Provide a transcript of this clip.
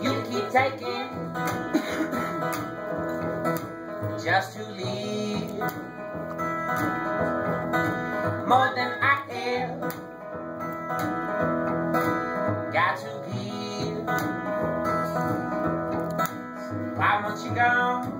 You keep taking just to leave more than I ever got to give. Why won't you go?